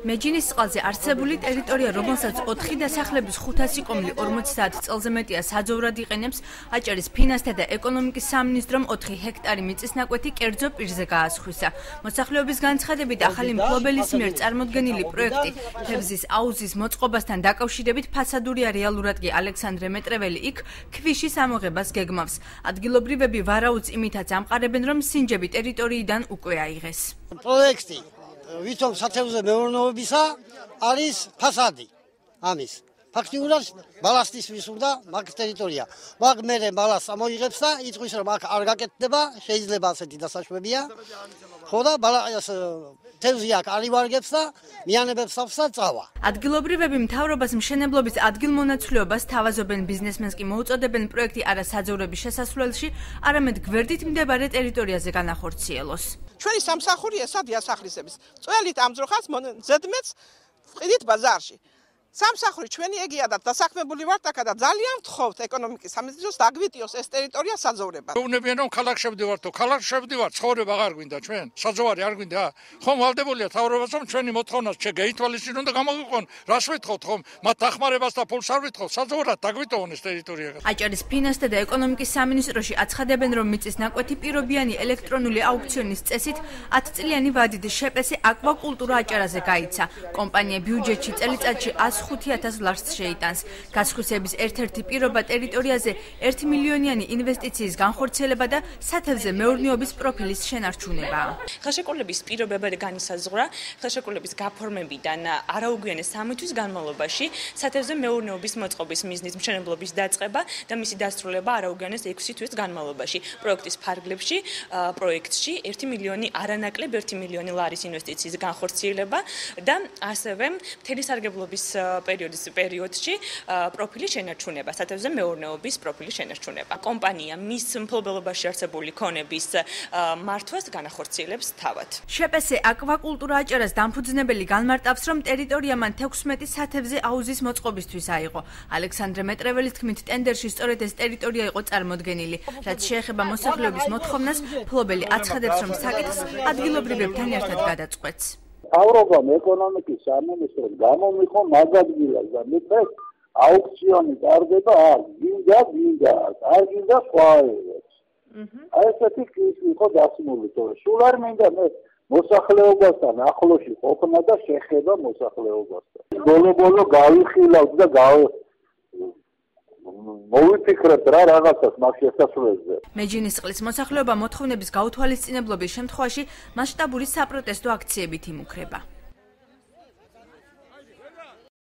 მეჯინის წყალზე არსებული ტერიტორია, რომელსაც 4 დასახლების 500 კომლი 50 წელზე მეტია საძოვრად იყენებს, აჭარის ფინანსთა და ეკონომიკის სამინისტრომ 4 ჰექტარი მიწისნაკვეთი კერძო პირზე გაასხვისა. მოსახლეობის განცხადებით, ახალი მფლობელის მიერ წარმოქმნილი პროექტი თევზის აუზის მოწყობასთან დაკავშირებით ფასადურია რეალურად კი ალექსანდრე მეტრეველი იქ ქვიშის ამოღებას გეგმავს. ადგილობრივები ვარაუდს იმითაც ამყარებენ, რომ სინჯები ტერიტორიიდან უკვე აიღეს. პროექტი ვითომ სათევზე მეურნეობისა არის ფასადი ამის. ფაქტიურად ბალასტის მისურდა მაგ ტერიტორია. მაგ მე ბალას ამოიღებს და იწვის რომ აქ არ გაკეთდება შეიძლება ასეთი დასაშვებია. ხო და ბალას თევზი აქ არივარგებს და მიანებებს საფსა წავა. ადგილობრივები მთავრობას მშენებლობის ადგილმონაცვლეობას თავაზობენ ბიზნესმენს კი მოუწოდებენ პროექტი არა საძოვრების შესასვლელში არამედ გვერდით მდებარე ტერიტორიაზე განახორციელოს ჩვენი სამსახურია სადია სახლისების წველით ამძროხას ზედმეც ყიდით ბაზარში სამსახური ჩვენი ეგია და დასაქმებული ვართ აქა და ძალიან ვთხოვთ ეკონომიკის სამინისტროს დაგვიტიოს ეს ტერიტორია საძოვრებად. უნებიან რომ ქალაქ შევდივართო, ქალაქ შევდივართ, ცხოვრება აღარ გვინდა ჩვენ, საძოვარი არ გვინდა. ხომ ვალდებულია თავრობას რომ ჩვენი მოთხოვნას შეგეითვალისწინონ და გამოგიყვონ, რას ვითხოვთ ხომ? მათ დახმარებას და ფულს არ ვითხოვთ, საძოვრად დაგვიტოვონ ეს ტერიტორია. აჭარის ფინანსთა და ეკონომიკის სამინისტროში აცხადებენ რომ მიწის ნაკვეთი პირობიანი ელექტრონული აუქციონის წესით 10 წლიანი ვადით შეპესე აკვაკულტურა აჭარაზე გაიცა. კომპანია ბიუჯეტში წელიწადში 100 5000 ლარს შეიტანს. გასხვისების ერთ-ერთი პირობა ტერიტორიაზე 1 მილიონიანი ინვესტიციის განხორციელება და სათევზე მეურნეობის პროფილის შენარჩუნება. ხელშეკრულების პირობებად განისაზღვრა ხელშეკრულების გაფორმებიდან არაუგვიანე 3 თვის განმავლობაში სათევზე მეურნეობის მოწყობის მიზნის მშენებლობის დაწყება და მისი დასრულება არაუგვიანე 6 თვის განმავლობაში. პროექტის ფარგლებში პროექტში 1 მილიონი არანაკლებ 1 მილიონი ლარის ინვესტიციის განხორციელება და ასევე მთელი სარგებლობის პერიოდის პერიოდში პროფილის შენარჩუნება, სათევზე მეურნეობის პროფილის შენარჩუნება. კომპანია მის მფლობელობაში არსებული ქონების მართვას განახორციელებს თავად. შეპესე აკვაკულტურა აჭარას დამფუძნებელი განმარტავს, რომ ტერიტორია მან 16 სათევზე აუზის მოწყობისთვის აიღო. ალექსანდრე მეტრეველის თქმით, ტენდერში სწორედ ეს ტერიტორია იყო წარმოქმნილი, რაც შეეხება მოსახლეობის მოთხოვნას, ფლობელი აცხადებს, რომ საკითხს ადგილობრივებთან ერთად გადაწყვეტს. თავრობამ ეკონომიკის სამინისტროს გამომიყო მაგადგილას და მიწეს აუქციონი ტარდება არ გინდა გინდა არ გინდა ყვაერებს აი ესეთი ის იყო დასმული თორე. სულ არ მინდა მე მოსახლეობასთან ახლოში ყოფნა და შეხება მოსახლეობასთან. ბოლო ბოლო გავიხილავთ და გავ მოვიფიქრეთ რა რაღაცას მაგ შესაძლოებზე. მეჯინისწყლის მოსახლეობა მოთხოვნების გაუთვალისწინებლობის შემთხვევაში მასშტაბური საპროტესტო აქციებით იმუქრება.